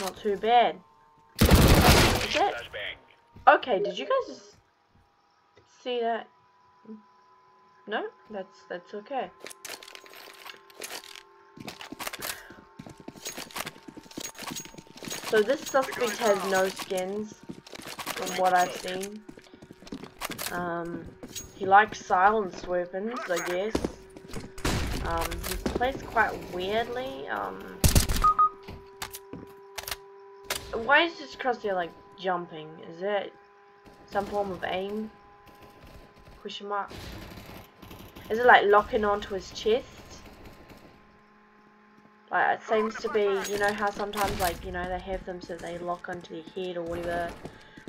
Not too bad. Is. Okay, did you guys see that? No? That's that's okay. So this suspect has no skins, from what I've seen. Um, he likes silenced weapons, I guess. Um, he plays quite weirdly. Um, why is this crosshair like jumping? Is it some form of aim? Question mark. Is it like locking onto his chest? Like, it seems to be, you know how sometimes, like, you know, they have them so they lock onto their head or whatever.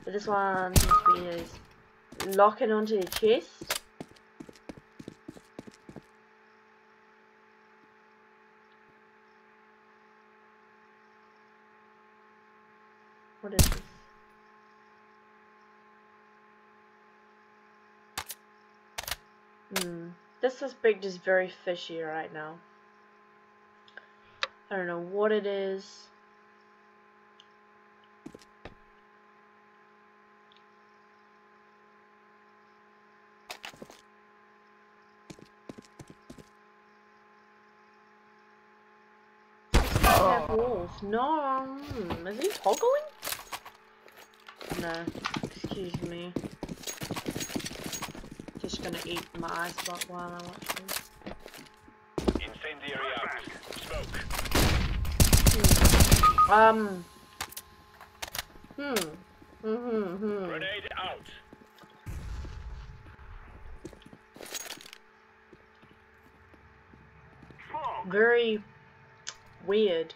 But this one seems to be is locking onto their chest. What is this? Hmm. This suspect is very fishy right now. I don't know what it is. Oh. No, hmm, is he toggling? No, excuse me. Just gonna eat my eye spot while I watch this. Incendiary out. Smoke. Um. Hmm. Hmm. Hmm. Grenade out. Very weird.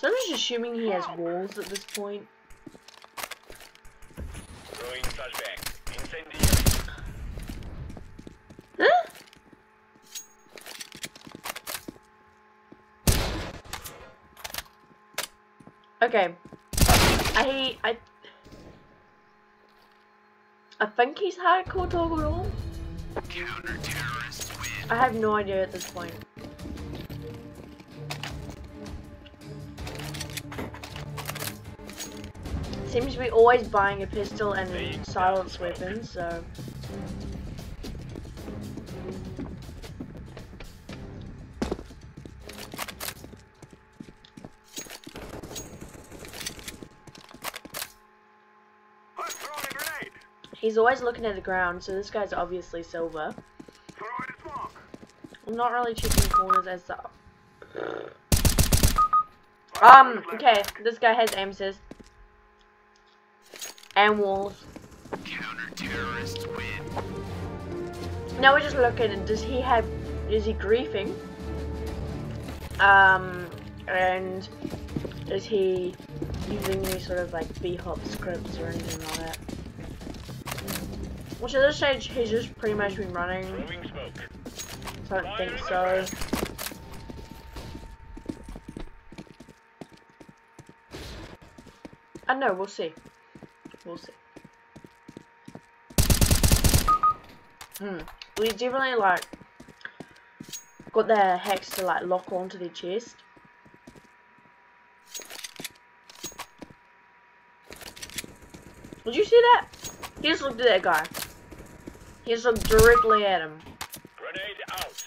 So I'm just assuming he has walls at this point. Throwing flashbang. Incendiary. Huh? Okay. I I I think he's hardcore toggled on. I have no idea at this point. Seems to be always buying a pistol and silence weapons, so I'm throwing a grenade. he's always looking at the ground, so this guy's obviously silver. Throwing a smoke. I'm not really checking corners as the Um, okay, this guy has aim assist. And walls. Counter-terrorists win. Now we're just looking, and does he have, is he griefing? Um, and is he using any sort of like B-hop scripts or anything like that? Which at this stage, he's just pretty much been running, so I don't think so. I know, we'll see. We'll see. Hmm. We definitely like got their hex to like lock onto their chest. Did you see that? He just looked at that guy. He just looked directly at him. Grenade out.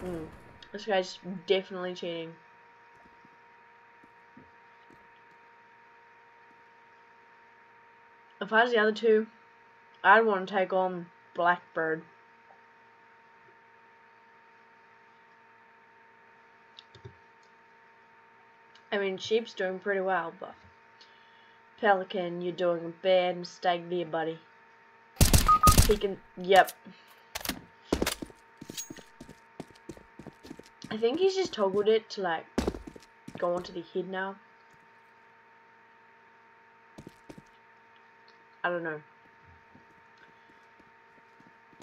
Hmm. This guy's definitely cheating. If I was the other two, I'd want to take on Blackbird. I mean, Sheep's doing pretty well, but Pelican, you're doing a bad mistake there, buddy. He can, yep. I think he's just toggled it to like go onto the head now. I don't know.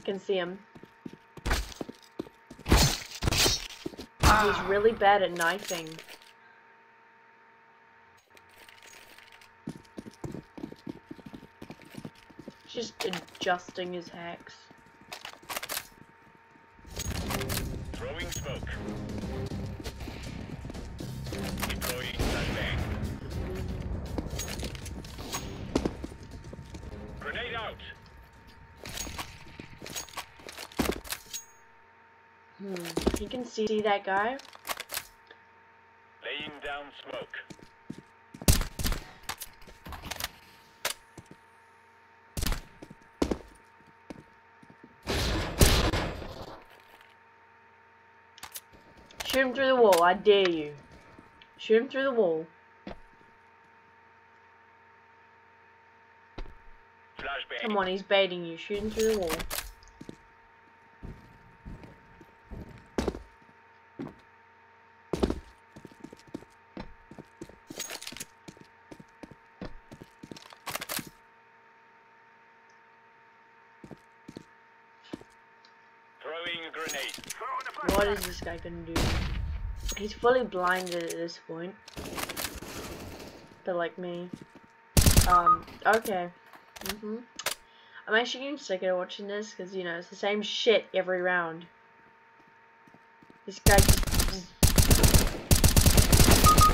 Can see him. He's really bad at knifing. Just adjusting his hacks. Grenade out. Hmm. You can see that guy. Laying down smoke. Shoot him through the wall, I dare you. Shoot him through the wall. Flashbang. Come on, he's baiting you. Shoot him through the wall. Throwing a grenade. What is this guy gonna do? He's fully blinded at this point. But like me. Um, okay. hmm I'm actually getting sick of watching this because, you know, it's the same shit every round. This guy just,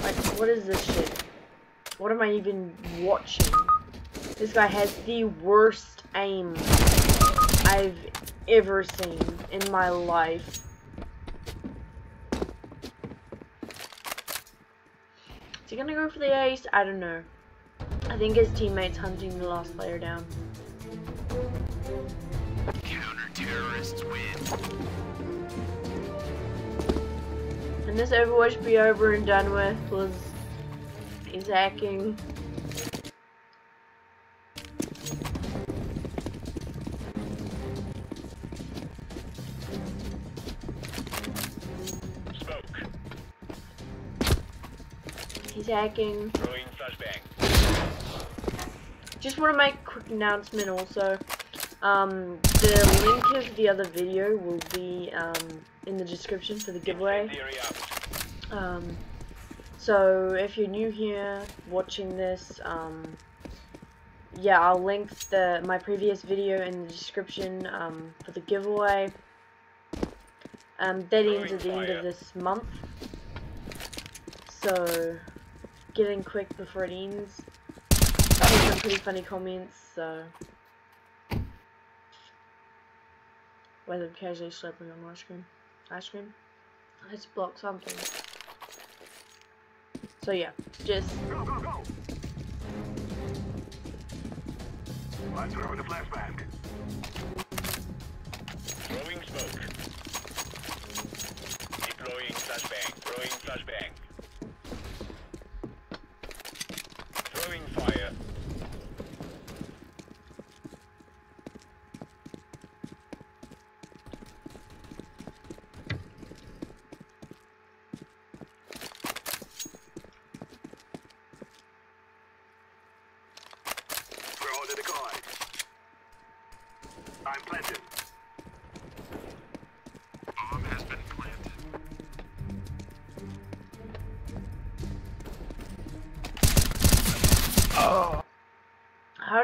Like, what is this shit? What am I even watching? This guy has the worst aim I've ever seen in my life. Is he gonna go for the ace? I don't know. I think his teammate's hunting the last player down. Counter-terrorists win. And this Overwatch be over and done with was he's hacking. smoke. He's hacking. Just want to make announcement also. Um, the link of the other video will be um, in the description for the giveaway. Um, so if you're new here watching this, um, yeah, I'll link the my previous video in the description um, for the giveaway. Um, that ends at the end of this month. So get in quick before it ends. Some pretty funny comments, so whether casually slurping on ice cream. Ice cream? Let's block something. So yeah, just Go, go, go. I'm.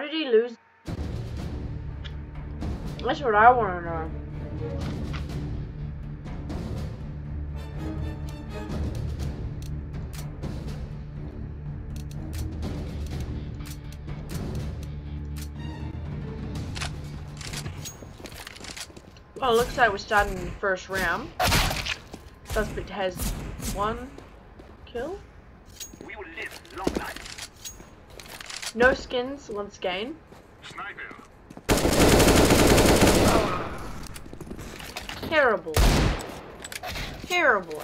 Did he lose? That's what I want to know. Well, it looks like we're starting the first round. Suspect has one kill. We will live long life. No skins once again. Sniper. Terrible. Terrible.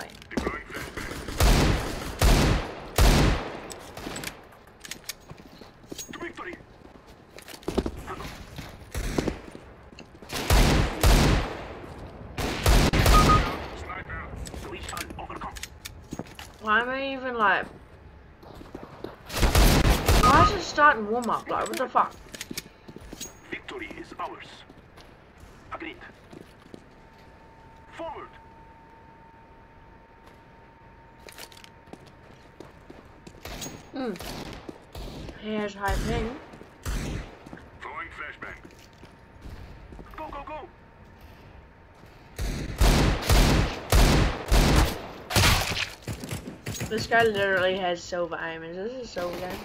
Why am I even like... Why is it starting warm up? Like, what the fuck? Victory is ours. Agreed. Forward. Hmm. He has high ping. Throwing flashbang. go, go! This guy literally has silver aim. Is this a silver game?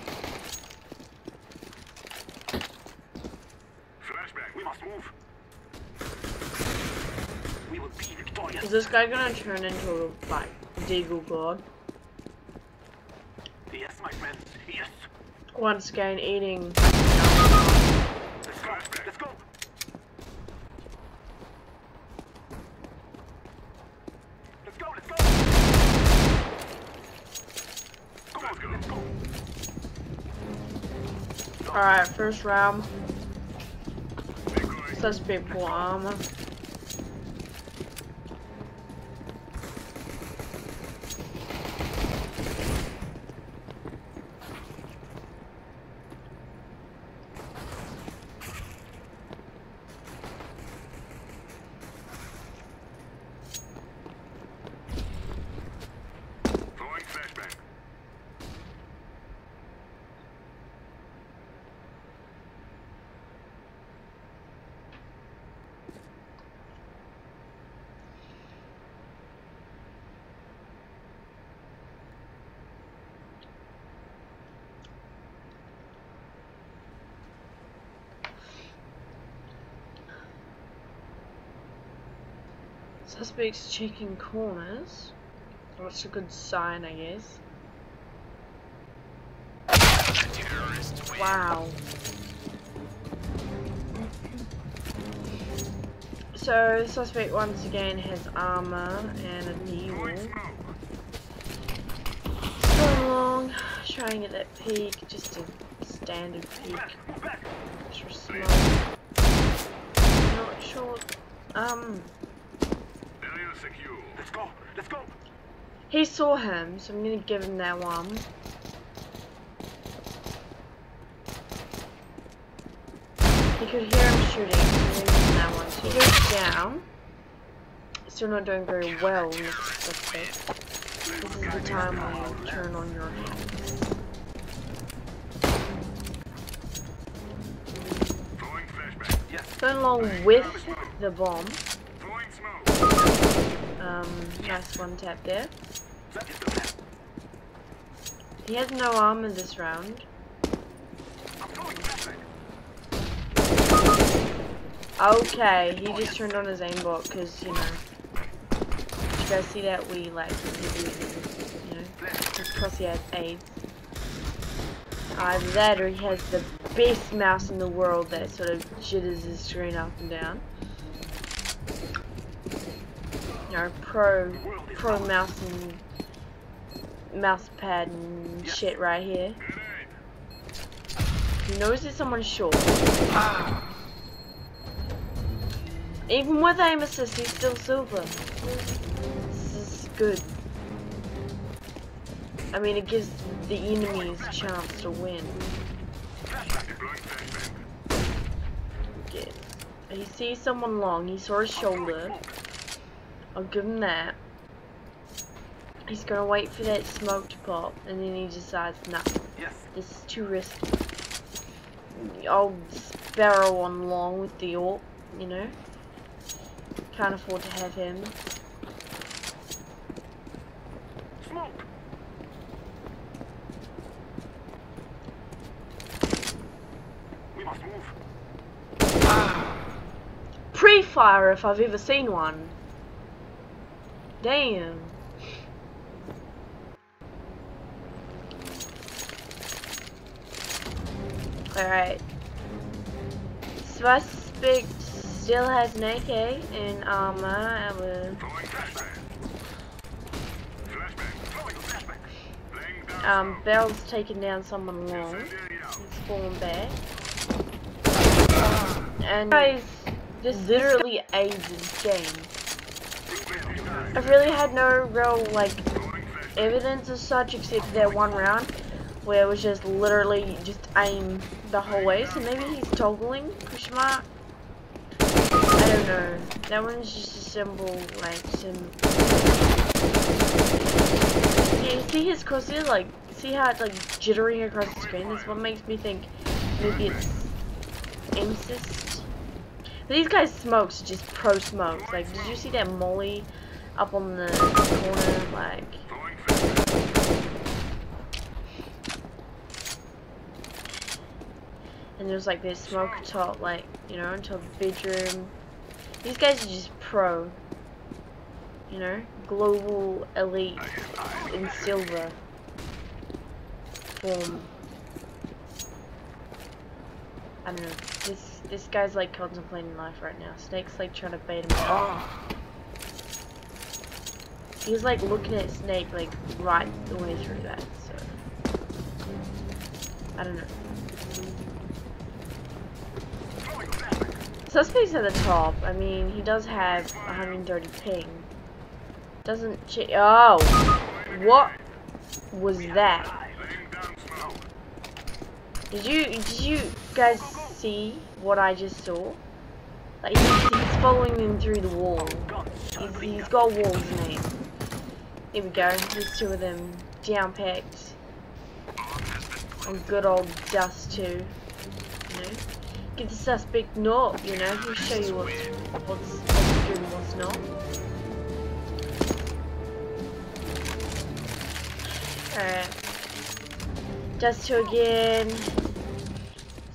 Flashbang, we must move. We will be victorious. Is this guy gonna turn into like Deagle God? Yes, my friends, yes. Once again eating Let's go, let's go. Let's go, let's go. Come on, let's go. Alright, first round. Suspect armor. Throwing flashbang. Suspects checking corners. That's a good sign, I guess. Wow. So, the suspect once again has armor and a. Throwing smoke. Going along, trying at that peak, just a standard peak. Not sure. Um, secure. Let's go, let's go. he saw him, so I'm gonna give him that one. He could hear him shooting, so I'm give him that one. So he goes down. Still not doing very well in this is the time when you turn on your. Throwing Going along with the bomb. Um, nice one tap there. That is the plan. He has no armor this round. I'm throwing flashbang. Okay, he just turned on his aimbot because, you know. Did you guys see that we like, you know, because he has AIDS. Either that or he has the best mouse in the world that sort of jitters his screen up and down. Know, pro, pro mouse and mouse pad and shit right here. He knows there's someone short. Even with aim assist, he's still silver. This is good. I mean, it gives the enemies a chance to win. He sees someone long, he saw his shoulder. I'll give him that. He's gonna wait for that smoke to pop, and then he decides, nah, Yes. this is too risky. I'll sparrow on long with the AWP, you know? Can't afford to have him. Smoke. We must move. Pre-fire if I've ever seen one. Damn. Alright. Suspect still has an AK and armor. I will, um, Bell's taking down someone long. He's fallen back. And guys, this literally aids this game. I really had no real like evidence as such except that one round where it was just literally just aim the whole way. So maybe he's toggling question mark. I don't know. That one's just a symbol like symbol. Yeah, you see his crosshair like see how it's like jittering across the screen? That's what makes me think maybe it's aim assist. These guys' smokes just pro smokes. Like, did you see that molly up on the corner? Like, and there's like this smoke top, like, you know, until the bedroom. These guys are just pro. You know, global elite in silver form. I don't know. This this guy's like contemplating life right now. Snake's like trying to bait him out. He's like looking at Snake like right the way through that. So I don't know. Suspect's at the top. I mean, he does have 130 ping. Doesn't ch- Oh! What was that? Did you did you guys see what I just saw? Like he's, he's following him through the wall. He's, he's got walls him. Here we go. There's two of them down packed on good old dust two. You know, give the suspect knock. You know, he'll show you what's what's, what's good and what's not. Alright. Dust two again.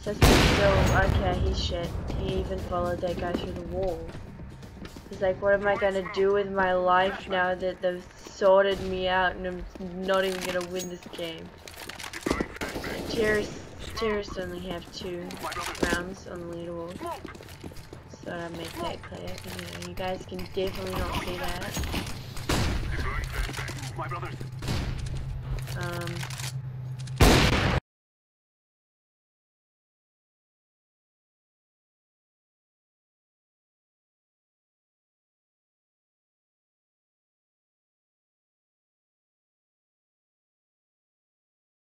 Suspect still okay, he's shit. He even followed that guy through the wall. He's like, what am I gonna do with my life now that they've sorted me out and I'm not even gonna win this game? Terrorists, only have two rounds on the leaderboard. So I make that clear, you know, you guys can definitely not see that. Um,